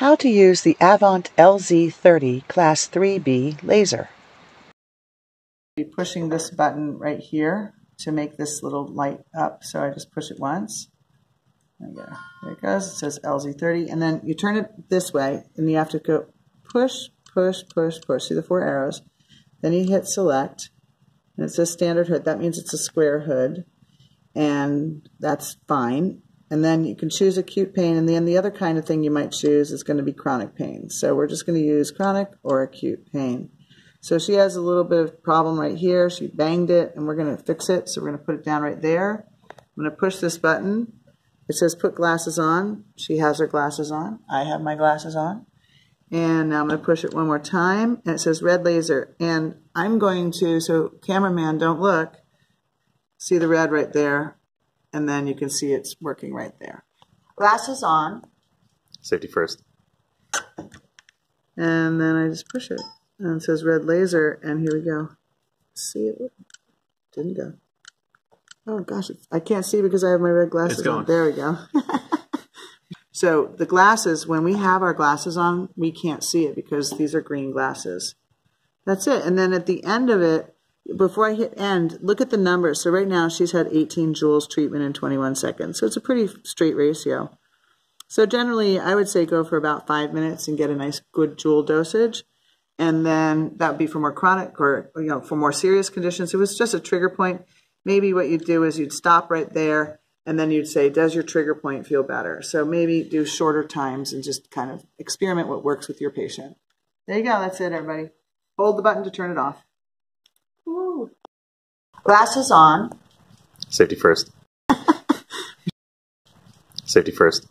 How to use the Avant LZ30 Class 3B laser. Be pushing this button right here to make this little light up. So I just push it once. There, there it goes. It says LZ30. And then you turn it this way and you have to go push, push, push, push. See the four arrows. Then you hit select and it says standard hood. That means it's a square hood and that's fine. And then you can choose acute pain, and then the other kind of thing you might choose is going to be chronic pain. So we're just going to use chronic or acute pain. So she has a little bit of problem right here. She banged it, and we're going to fix it. So we're going to put it down right there. I'm going to push this button. It says put glasses on. She has her glasses on. I have my glasses on. And now I'm going to push it one more time, and it says red laser. And I'm going to, so cameraman, don't look. See the red right there and then you can see it's working right there. Glasses on. Safety first. And then I just push it. And it says red laser, and here we go. See it? Didn't go. Oh gosh, I can't see because I have my red glasses on. There we go. so the glasses, when we have our glasses on, we can't see it because these are green glasses. That's it. And then at the end of it, before I hit end, look at the numbers. So right now she's had 18 joules treatment in 21 seconds. So it's a pretty straight ratio. So generally, I would say go for about five minutes and get a nice good joule dosage. And then that would be for more chronic or, you know, for more serious conditions. It was just a trigger point. Maybe what you'd do is you'd stop right there and then you'd say, does your trigger point feel better? So maybe do shorter times and just kind of experiment what works with your patient. There you go. That's it, everybody. Hold the button to turn it off. Glasses on. Safety first. Safety first.